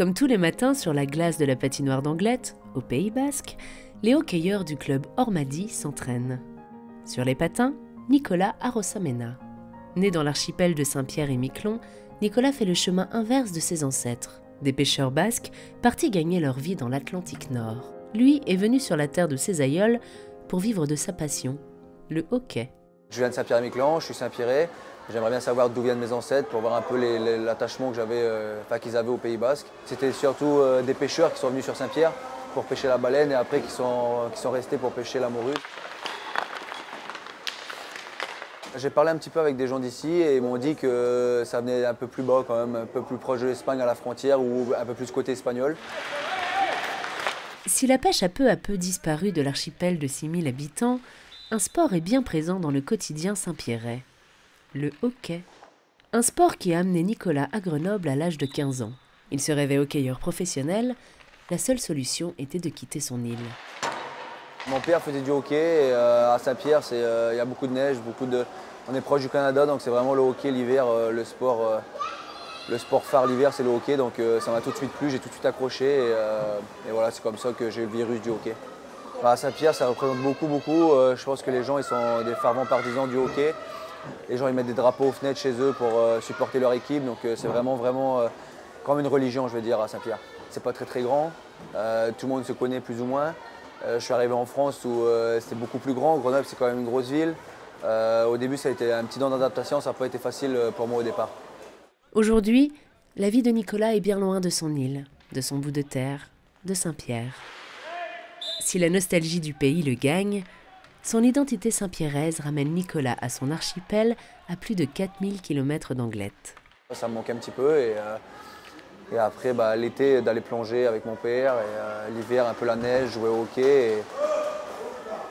Comme tous les matins sur la glace de la patinoire d'Anglette, au Pays Basque, les hockeyeurs du club Ormadi s'entraînent. Sur les patins, Nicolas Arrosamena. Né dans l'archipel de Saint-Pierre et Miquelon, Nicolas fait le chemin inverse de ses ancêtres, des pêcheurs basques partis gagner leur vie dans l'Atlantique Nord. Lui est venu sur la terre de ses aïeuls pour vivre de sa passion, le hockey. Je viens de Saint-Pierre-et-Miquelon, je suis Saint-Pierre. J'aimerais bien savoir d'où viennent mes ancêtres pour voir un peu l'attachement euh, qu'ils avaient au Pays Basque. C'était surtout euh, des pêcheurs qui sont venus sur Saint-Pierre pour pêcher la baleine et après qui sont, qui sont restés pour pêcher la morue. J'ai parlé un petit peu avec des gens d'ici et ils m'ont dit que ça venait un peu plus bas quand même, un peu plus proche de l'Espagne à la frontière ou un peu plus côté espagnol. Si la pêche a peu à peu disparu de l'archipel de 6000 habitants, un sport est bien présent dans le quotidien saint-pierrais. Le hockey. Un sport qui a amené Nicolas à Grenoble à l'âge de 15 ans. Il se rêvait hockeyeur professionnel. La seule solution était de quitter son île. Mon père faisait du hockey euh, à Saint-Pierre, euh, il y a beaucoup de neige, beaucoup de... on est proche du Canada, donc c'est vraiment le hockey l'hiver, euh, le sport. le sport phare l'hiver, c'est le hockey, donc ça m'a tout de suite plu, j'ai tout de suite accroché et, voilà, c'est comme ça que j'ai eu le virus du hockey. Bah, à Saint-Pierre, ça représente beaucoup, beaucoup. je pense que les gens ils sont des fervents partisans du hockey. Les gens ils mettent des drapeaux aux fenêtres chez eux pour supporter leur équipe, donc c'est vraiment, vraiment comme une religion, je veux dire, à Saint-Pierre. C'est pas très très grand, tout le monde se connaît plus ou moins. Euh, je suis arrivé en France où euh, c'était beaucoup plus grand. Grenoble, c'est quand même une grosse ville. Euh, au début, ça a été un petit temps d'adaptation. Ça n'a pas été facile pour moi au départ. Aujourd'hui, la vie de Nicolas est bien loin de son île, de son bout de terre, de Saint-Pierre. Si la nostalgie du pays le gagne, son identité saint-pierraise ramène Nicolas à son archipel à plus de 4000 km d'Anglette. Ça me manque un petit peu et et après, bah, l'été, d'aller plonger avec mon père. Et euh, l'hiver, un peu la neige, jouer au hockey.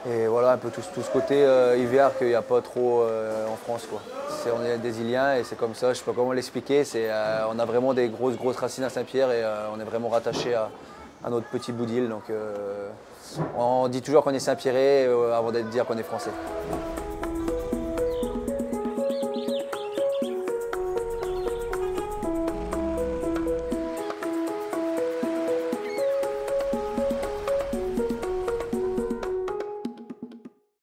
Et, voilà, un peu tout, ce côté euh, hiver qu'il n'y a pas trop euh, en France. Quoi. on est des Iliens et c'est comme ça, je ne sais pas comment l'expliquer. on a vraiment des grosses, grosses racines à Saint-Pierre et on est vraiment rattaché à, notre petit bout d'île. Donc on dit toujours qu'on est Saint-Pierre avant d'être dire qu'on est français.